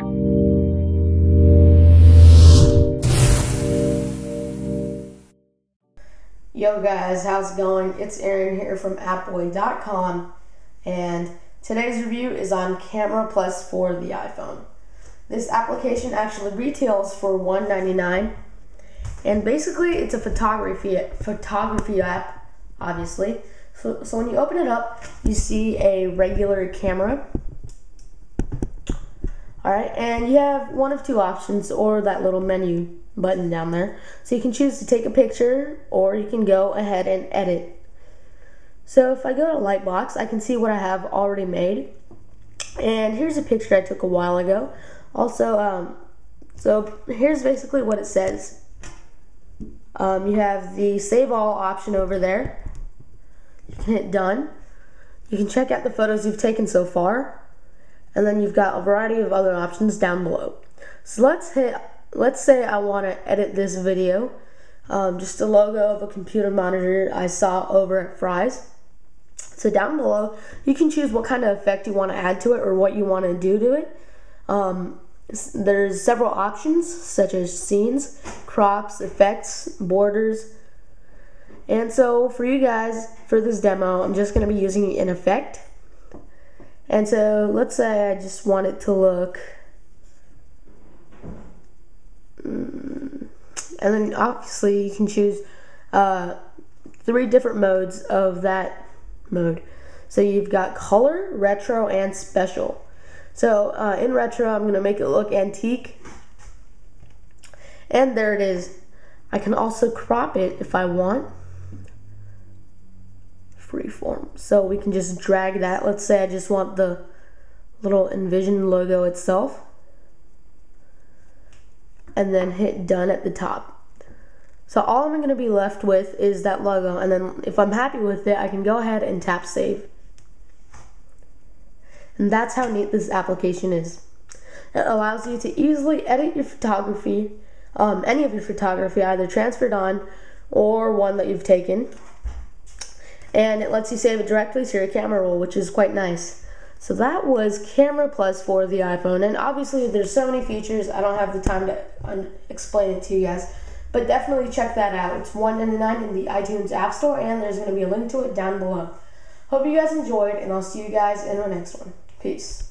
Yo guys, how's it going? It's Aaron here from Appboy.com and today's review is on Camera Plus for the iPhone. This application actually retails for $1.99 and basically it's a photography photography app, obviously. So, so when you open it up, you see a regular camera. Alright, and you have one of two options or that little menu button down there. So you can choose to take a picture or you can go ahead and edit. So if I go to Lightbox, I can see what I have already made. And here's a picture I took a while ago. Also, um, so here's basically what it says. Um, you have the save all option over there. You can hit done. You can check out the photos you've taken so far. And then you've got a variety of other options down below. So let's hit let's say I want to edit this video, um, just a logo of a computer monitor I saw over at Fry's. So down below, you can choose what kind of effect you want to add to it or what you want to do to it. Um, there's several options such as scenes, crops, effects, borders. And so for you guys, for this demo, I'm just going to be using an effect. And so let's say I just want it to look and then obviously you can choose uh, three different modes of that mode. So you've got color, retro, and special. So uh, in retro, I'm going to make it look antique. And there it is. I can also crop it if I want. Freeform. So we can just drag that. Let's say I just want the little Envision logo itself and then hit done at the top. So all I'm going to be left with is that logo and then if I'm happy with it I can go ahead and tap save. And that's how neat this application is. It allows you to easily edit your photography, um, any of your photography either transferred on or one that you've taken. And it lets you save it directly to your camera roll which is quite nice. So that was Camera Plus for the iPhone, and obviously there's so many features. I don't have the time to explain it to you guys, but definitely check that out. It's $1.99 in the iTunes App Store, and there's going to be a link to it down below. Hope you guys enjoyed, and I'll see you guys in the next one. Peace.